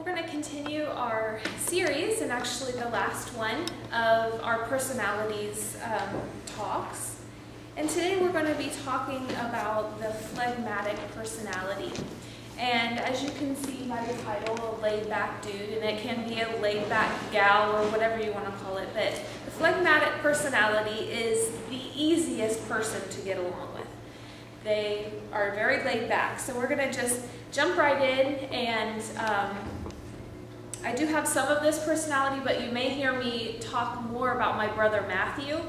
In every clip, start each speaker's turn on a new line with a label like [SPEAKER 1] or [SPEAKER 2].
[SPEAKER 1] We're going to continue our series, and actually the last one of our personalities um, talks. And today we're going to be talking about the phlegmatic personality. And as you can see by the title, a laid back dude, and it can be a laid back gal or whatever you want to call it, but the phlegmatic personality is the easiest person to get along with. They are very laid back. So we're going to just jump right in and um, I do have some of this personality, but you may hear me talk more about my brother Matthew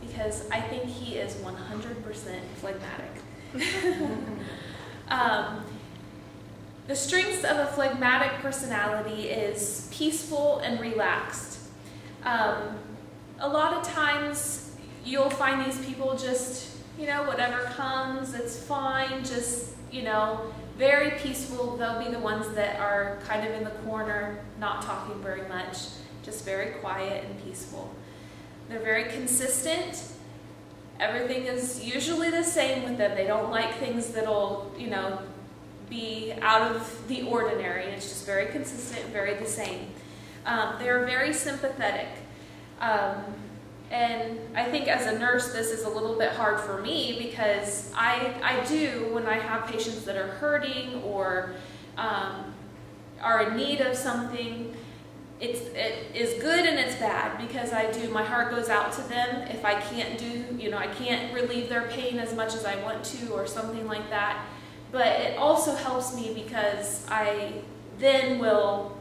[SPEAKER 1] because I think he is 100% phlegmatic. um, the strengths of a phlegmatic personality is peaceful and relaxed. Um, a lot of times you'll find these people just, you know, whatever comes, it's fine, just, you know, very peaceful. They'll be the ones that are kind of in the corner, not talking very much, just very quiet and peaceful. They're very consistent. Everything is usually the same with them. They don't like things that'll, you know, be out of the ordinary. It's just very consistent, very the same. Um, they're very sympathetic. Um, and I think as a nurse, this is a little bit hard for me because I, I do, when I have patients that are hurting or um, are in need of something, it's, it is good and it's bad because I do, my heart goes out to them. If I can't do, you know, I can't relieve their pain as much as I want to or something like that, but it also helps me because I then will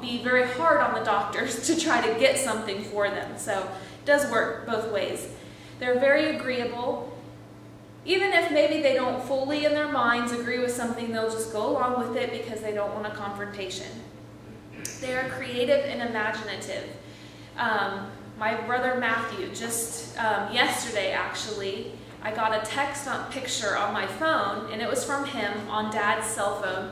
[SPEAKER 1] be very hard on the doctors to try to get something for them. So it does work both ways. They're very agreeable. Even if maybe they don't fully in their minds agree with something, they'll just go along with it because they don't want a confrontation. They are creative and imaginative. Um, my brother Matthew, just um, yesterday actually, I got a text on, picture on my phone, and it was from him on Dad's cell phone.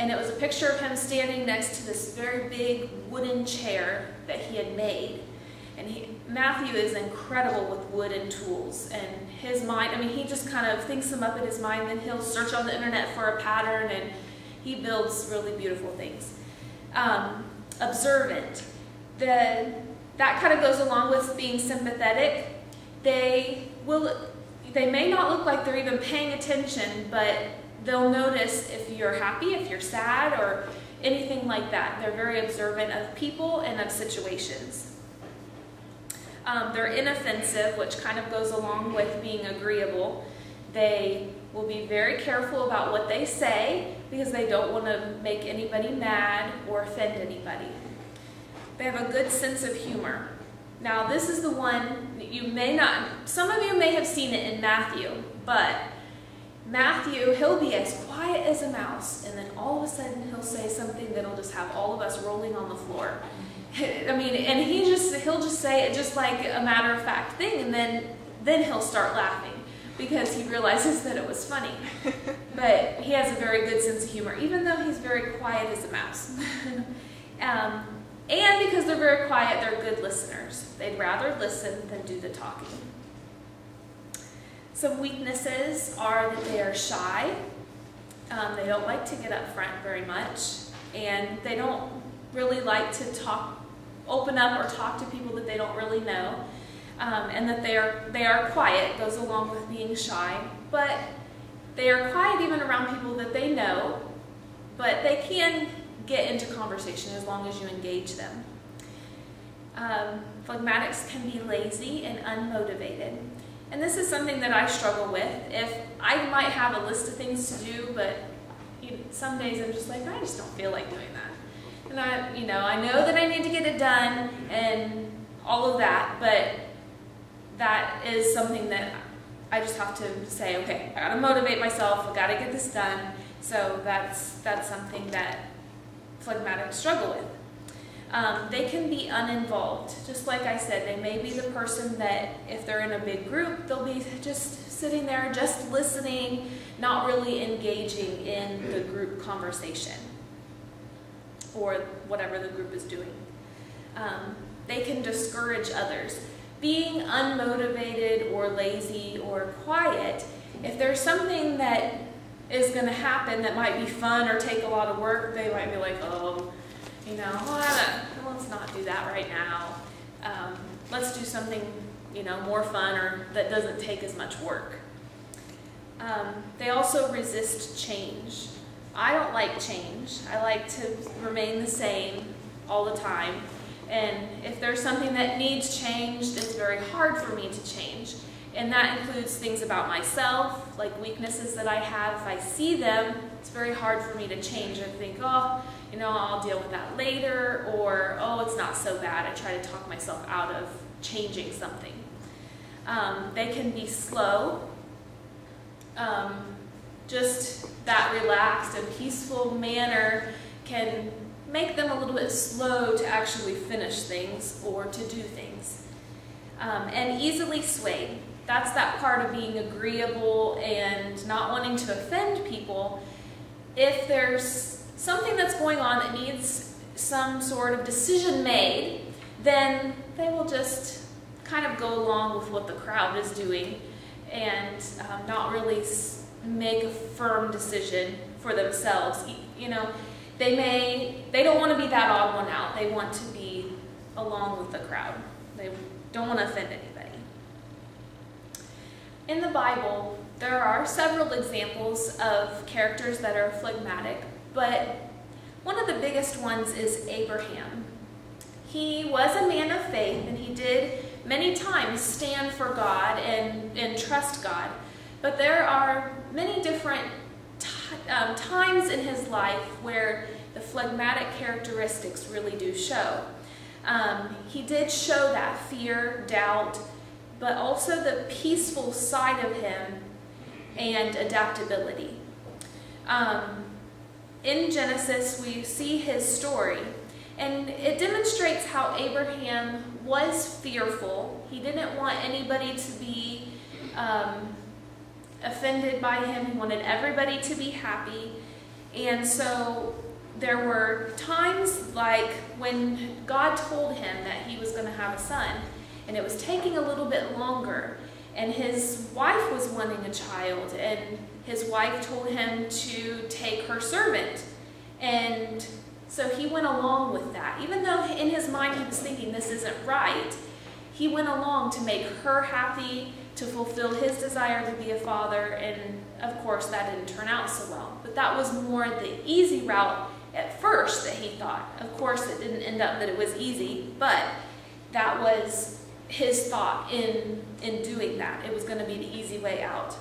[SPEAKER 1] And it was a picture of him standing next to this very big wooden chair that he had made. And he, Matthew is incredible with wooden tools. And his mind, I mean, he just kind of thinks them up in his mind, then he'll search on the internet for a pattern, and he builds really beautiful things. Um, observant. The, that kind of goes along with being sympathetic. They will they may not look like they're even paying attention, but they'll notice if you're happy, if you're sad, or anything like that. They're very observant of people and of situations. Um, they're inoffensive, which kind of goes along with being agreeable. They will be very careful about what they say because they don't want to make anybody mad or offend anybody. They have a good sense of humor. Now, this is the one you may not, some of you may have seen it in Matthew, but Matthew, he'll be as quiet as a mouse, and then all of a sudden he'll say something that'll just have all of us rolling on the floor. I mean, and he just, he'll just say it just like a matter of fact thing, and then, then he'll start laughing because he realizes that it was funny. but he has a very good sense of humor, even though he's very quiet as a mouse. um, and because they're very quiet, they're good listeners. They'd rather listen than do the talking. Some weaknesses are that they are shy. Um, they don't like to get up front very much. And they don't really like to talk, open up or talk to people that they don't really know. Um, and that they are, they are quiet, goes along with being shy. But they are quiet even around people that they know, but they can get into conversation as long as you engage them. Um, phlegmatics can be lazy and unmotivated. And this is something that I struggle with. If I might have a list of things to do, but you know, some days I'm just like, I just don't feel like doing that. And I, you know, I know that I need to get it done and all of that, but that is something that I just have to say, okay, I gotta motivate myself, I gotta get this done. So that's that's something that phlegmatic struggle with. Um, they can be uninvolved. Just like I said, they may be the person that if they're in a big group, they'll be just sitting there, just listening, not really engaging in the group conversation or whatever the group is doing. Um, they can discourage others. Being unmotivated or lazy or quiet, if there's something that is going to happen that might be fun or take a lot of work, they might be like, oh, you know, let's not do that right now. Um, let's do something, you know, more fun or that doesn't take as much work. Um, they also resist change. I don't like change. I like to remain the same all the time. And if there's something that needs changed, it's very hard for me to change. And that includes things about myself, like weaknesses that I have. If I see them, it's very hard for me to change and think, oh, you know, I'll deal with that later, or oh, it's not so bad. I try to talk myself out of changing something. Um, they can be slow. Um, just that relaxed and peaceful manner can make them a little bit slow to actually finish things or to do things. Um, and easily swayed. That's that part of being agreeable and not wanting to offend people. If there's something that's going on that needs some sort of decision made, then they will just kind of go along with what the crowd is doing and um, not really make a firm decision for themselves. You know, they may, they don't want to be that odd one out. They want to be along with the crowd. They don't want to offend anybody. In the Bible, there are several examples of characters that are phlegmatic, but one of the biggest ones is Abraham. He was a man of faith, and he did many times stand for God and, and trust God. But there are many different um, times in his life where the phlegmatic characteristics really do show. Um, he did show that fear, doubt, but also the peaceful side of him and adaptability. Um, in Genesis, we see his story, and it demonstrates how Abraham was fearful. He didn't want anybody to be um, offended by him. He wanted everybody to be happy. And so there were times like when God told him that he was going to have a son, and it was taking a little bit longer. And his wife was wanting a child, and his wife told him to take her servant. And so he went along with that. Even though in his mind he was thinking this isn't right, he went along to make her happy, to fulfill his desire to be a father, and of course that didn't turn out so well. But that was more the easy route at first that he thought. Of course it didn't end up that it was easy, but that was his thought in, in doing that. It was going to be the easy way out.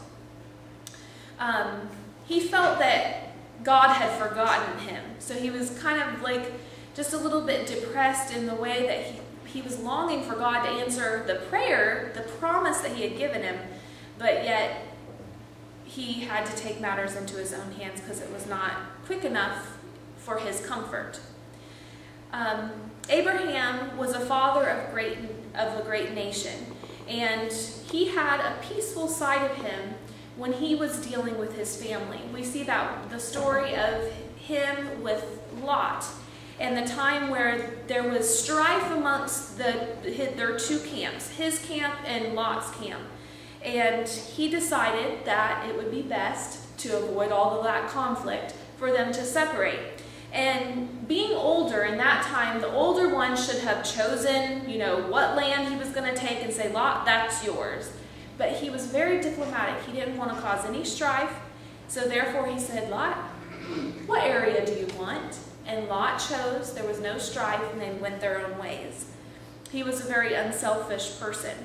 [SPEAKER 1] Um, he felt that God had forgotten him. So he was kind of like just a little bit depressed in the way that he, he was longing for God to answer the prayer, the promise that he had given him, but yet he had to take matters into his own hands because it was not quick enough for his comfort. Um, Abraham was a father of, great, of a great nation, and he had a peaceful side of him when he was dealing with his family. We see that the story of him with Lot and the time where there was strife amongst the, their two camps, his camp and Lot's camp. And he decided that it would be best to avoid all of that conflict for them to separate. And being older in that time, the older one should have chosen, you know, what land he was going to take and say, Lot, that's yours. But he was very diplomatic. He didn't want to cause any strife. So therefore he said, Lot, what area do you want? And Lot chose. There was no strife, and they went their own ways. He was a very unselfish person.